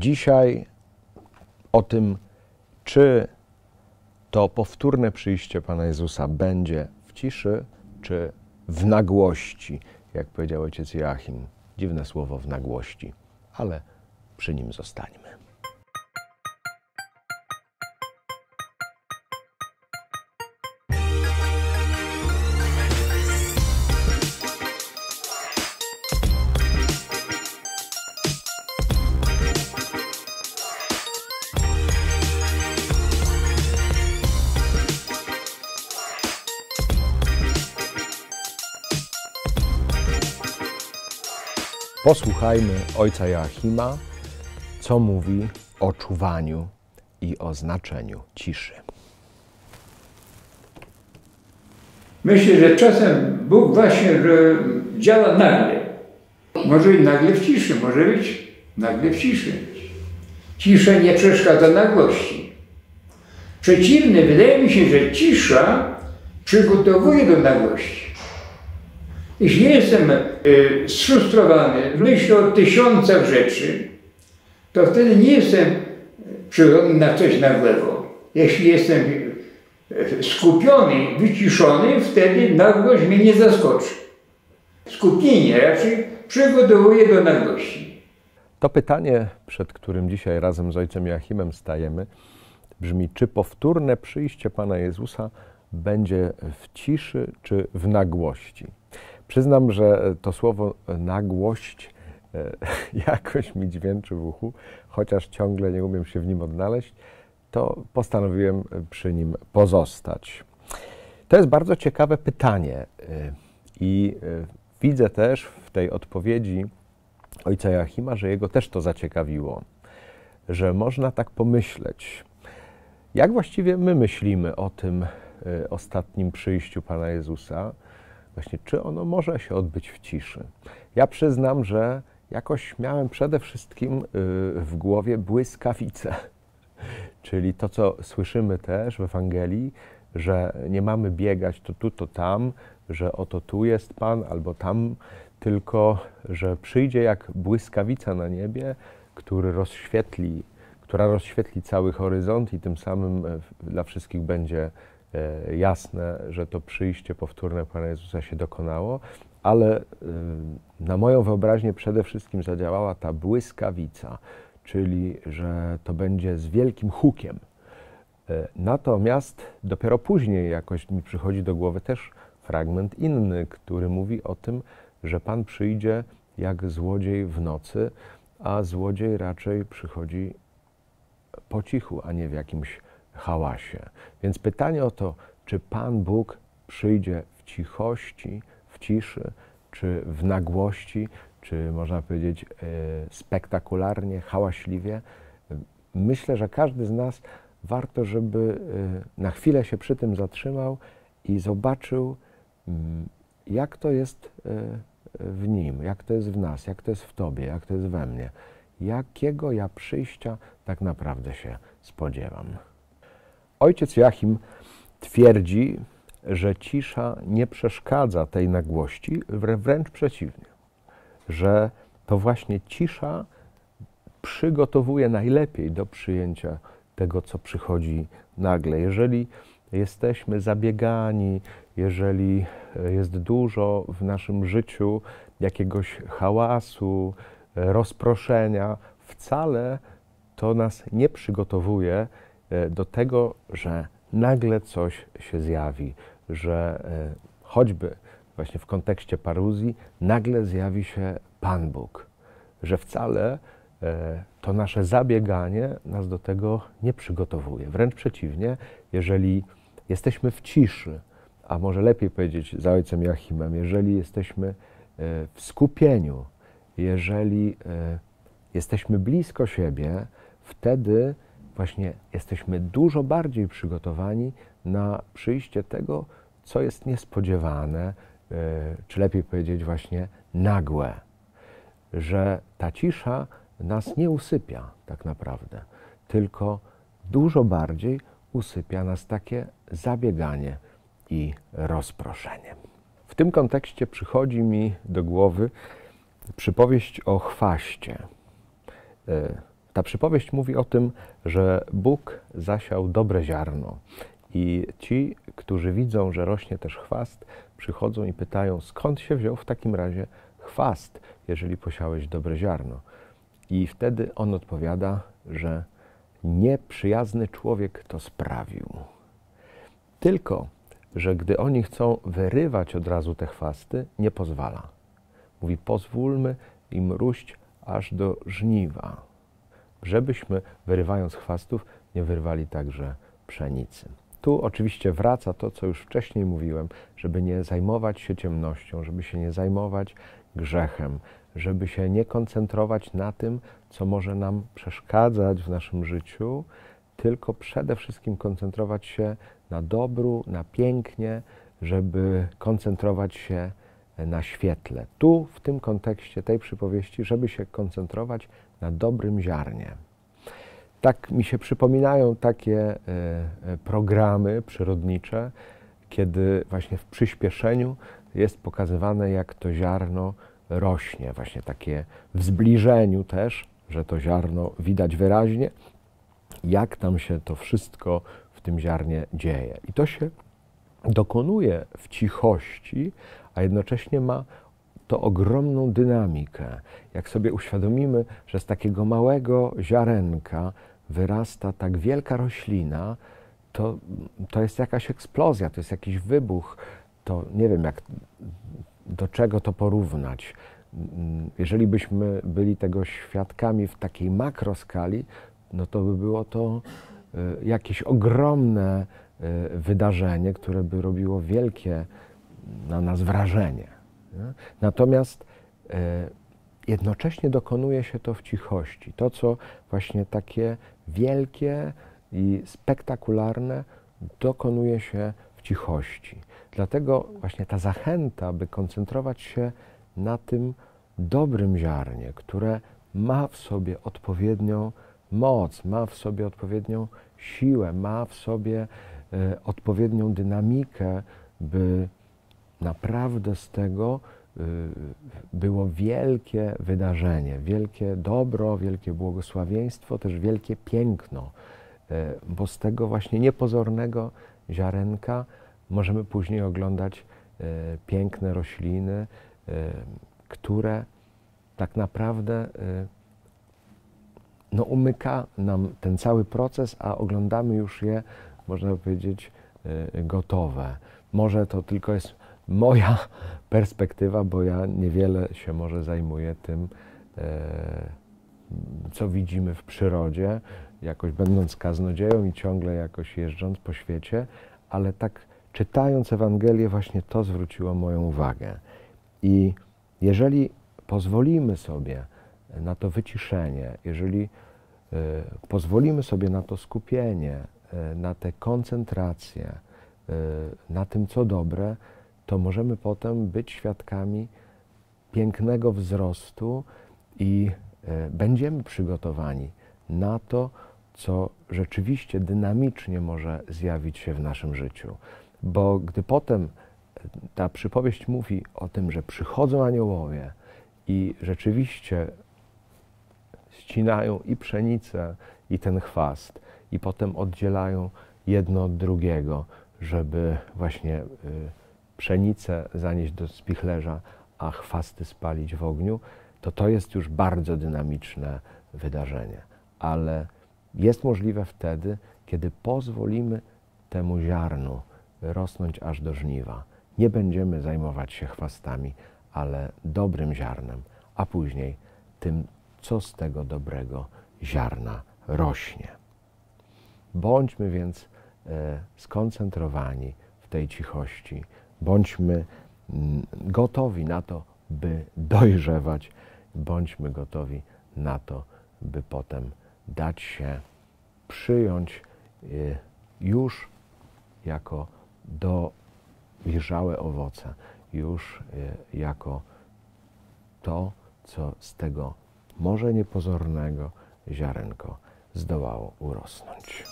Dzisiaj o tym, czy to powtórne przyjście Pana Jezusa będzie w ciszy, czy w nagłości, jak powiedział ojciec Joachim. Dziwne słowo w nagłości, ale przy nim zostańmy. Posłuchajmy ojca Joachima, co mówi o czuwaniu i o znaczeniu ciszy. Myślę, że czasem Bóg właśnie działa nagle. Może i nagle w ciszy, może być nagle w ciszy. Cisza nie przeszkadza nagłości. Przeciwnie, wydaje mi się, że cisza przygotowuje do nagłości. Jeśli jestem y, sfrustrowany, myślę o tysiącach rzeczy, to wtedy nie jestem przygodny na coś nagłego. Jeśli jestem y, skupiony, wyciszony, wtedy nagłość mnie nie zaskoczy. Skupienie raczej przygotowuje do nagłości. To pytanie, przed którym dzisiaj razem z ojcem Joachimem stajemy, brzmi: czy powtórne przyjście Pana Jezusa będzie w ciszy czy w nagłości? Przyznam, że to słowo nagłość e, jakoś mi dźwięczy w uchu, chociaż ciągle nie umiem się w nim odnaleźć, to postanowiłem przy nim pozostać. To jest bardzo ciekawe pytanie e, i e, widzę też w tej odpowiedzi ojca Joachima, że jego też to zaciekawiło, że można tak pomyśleć. Jak właściwie my myślimy o tym ostatnim przyjściu Pana Jezusa? Właśnie czy ono może się odbyć w ciszy. Ja przyznam, że jakoś miałem przede wszystkim y, w głowie błyskawice, czyli to, co słyszymy też w Ewangelii, że nie mamy biegać to tu, to tam, że oto tu jest Pan albo tam, tylko że przyjdzie jak błyskawica na niebie, który rozświetli, która rozświetli cały horyzont i tym samym e, dla wszystkich będzie jasne, że to przyjście powtórne Pana Jezusa się dokonało, ale e, na moją wyobraźnię przede wszystkim zadziałała ta błyskawica, czyli że to będzie z wielkim hukiem. E, natomiast dopiero później jakoś mi przychodzi do głowy też fragment inny, który mówi o tym, że Pan przyjdzie jak złodziej w nocy, a złodziej raczej przychodzi po cichu, a nie w jakimś hałasie. Więc pytanie o to, czy Pan Bóg przyjdzie w cichości, w ciszy, czy w nagłości, czy można powiedzieć e, spektakularnie, hałaśliwie, myślę, że każdy z nas warto, żeby e, na chwilę się przy tym zatrzymał i zobaczył, mm, jak to jest e, w nim, jak to jest w nas, jak to jest w Tobie, jak to jest we mnie. Jakiego ja przyjścia tak naprawdę się spodziewam. Ojciec Joachim twierdzi, że cisza nie przeszkadza tej nagłości, wręcz przeciwnie, że to właśnie cisza przygotowuje najlepiej do przyjęcia tego, co przychodzi nagle. Jeżeli jesteśmy zabiegani, jeżeli jest dużo w naszym życiu jakiegoś hałasu, rozproszenia, wcale to nas nie przygotowuje E, do tego, że nagle coś się zjawi, że e, choćby właśnie w kontekście paruzji nagle zjawi się Pan Bóg, że wcale e, to nasze zabieganie nas do tego nie przygotowuje. Wręcz przeciwnie, jeżeli jesteśmy w ciszy, a może lepiej powiedzieć za ojcem Joachimem, jeżeli jesteśmy w skupieniu, jeżeli jesteśmy blisko siebie, wtedy właśnie jesteśmy dużo bardziej przygotowani na przyjście tego, co jest niespodziewane, e, czy lepiej powiedzieć właśnie nagłe, że ta cisza nas nie usypia tak naprawdę, tylko dużo bardziej usypia nas takie zabieganie i rozproszenie. W tym kontekście przychodzi mi do głowy przypowieść o chwaście. Ta przypowieść mówi o tym, że Bóg zasiał dobre ziarno i ci, którzy widzą, że rośnie też chwast, przychodzą i pytają, skąd się wziął w takim razie chwast, jeżeli posiałeś dobre ziarno. I wtedy on odpowiada, że nieprzyjazny człowiek to sprawił. Tylko, że gdy oni chcą wyrywać od razu te chwasty, nie pozwala. Mówi, pozwólmy im róść aż do żniwa, żebyśmy, wyrywając chwastów, nie wyrwali także pszenicy. Tu oczywiście wraca to, co już wcześniej mówiłem, żeby nie zajmować się ciemnością, żeby się nie zajmować grzechem, żeby się nie koncentrować na tym, co może nam przeszkadzać w naszym życiu, tylko przede wszystkim koncentrować się na dobru, na pięknie, żeby koncentrować się na świetle. Tu, w tym kontekście tej przypowieści, żeby się koncentrować na dobrym ziarnie. Tak mi się przypominają takie e, e, programy przyrodnicze, kiedy właśnie w przyspieszeniu jest pokazywane, jak to ziarno rośnie, właśnie takie w zbliżeniu też, że to ziarno widać wyraźnie, jak tam się to wszystko w tym ziarnie dzieje. I to się dokonuje w cichości, a jednocześnie ma to ogromną dynamikę. Jak sobie uświadomimy, że z takiego małego ziarenka wyrasta tak wielka roślina, to, to jest jakaś eksplozja, to jest jakiś wybuch. To nie wiem, jak, do czego to porównać. Jeżeli byśmy byli tego świadkami w takiej makroskali, no to by było to e, jakieś ogromne e, wydarzenie, które by robiło wielkie na nas wrażenie. Natomiast e, jednocześnie dokonuje się to w cichości. To, co właśnie takie wielkie i spektakularne, dokonuje się w cichości. Dlatego właśnie ta zachęta, by koncentrować się na tym dobrym ziarnie, które ma w sobie odpowiednią moc, ma w sobie odpowiednią siłę, ma w sobie e, odpowiednią dynamikę, by naprawdę z tego y, było wielkie wydarzenie, wielkie dobro, wielkie błogosławieństwo, też wielkie piękno, y, bo z tego właśnie niepozornego ziarenka możemy później oglądać y, piękne rośliny, które tak naprawdę no, umyka nam ten cały proces, a oglądamy już je, można powiedzieć, gotowe. Może to tylko jest moja perspektywa, bo ja niewiele się może zajmuję tym, e, co widzimy w przyrodzie, jakoś będąc kaznodzieją i ciągle jakoś jeżdżąc po świecie, ale tak czytając Ewangelię właśnie to zwróciło moją uwagę. I jeżeli pozwolimy sobie na to wyciszenie, jeżeli e, pozwolimy sobie na to skupienie, e, na tę koncentrację, na tym, co dobre, to możemy potem być świadkami pięknego wzrostu i e, będziemy przygotowani na to, co rzeczywiście dynamicznie może zjawić się w naszym życiu. Bo gdy potem e, ta przypowieść mówi o tym, że przychodzą aniołowie i rzeczywiście ścinają i pszenicę, i ten chwast, i potem oddzielają jedno od drugiego, żeby właśnie y, pszenicę zanieść do spichlerza, a chwasty spalić w ogniu, to to jest już bardzo dynamiczne wydarzenie. Ale jest możliwe wtedy, kiedy pozwolimy temu ziarnu rosnąć aż do żniwa. Nie będziemy zajmować się chwastami, ale dobrym ziarnem, a później tym, co z tego dobrego ziarna rośnie. Bądźmy więc e, skoncentrowani w tej cichości, Bądźmy mm, gotowi na to, by dojrzewać, bądźmy gotowi na to, by potem dać się przyjąć y, już jako dojrzałe owoce, już y, jako to, co z tego może niepozornego ziarenko zdołało urosnąć.